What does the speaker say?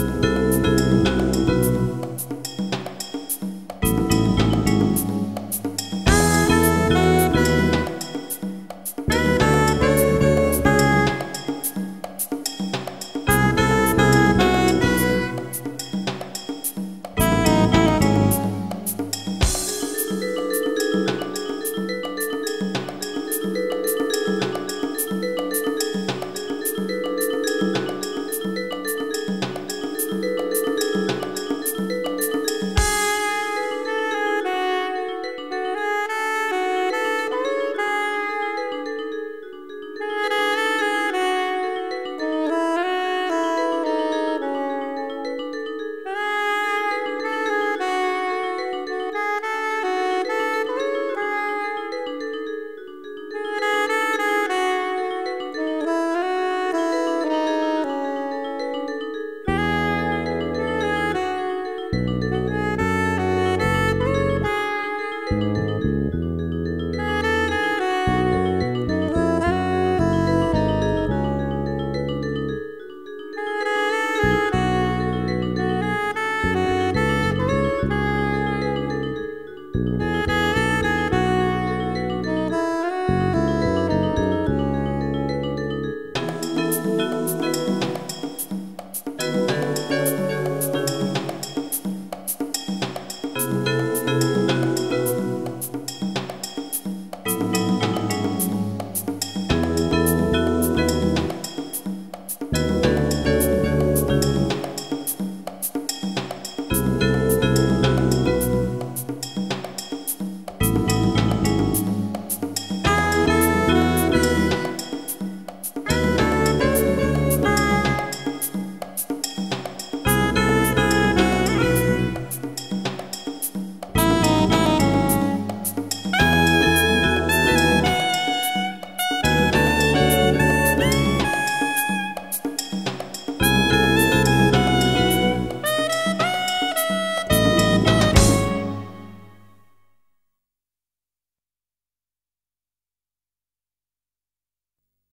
you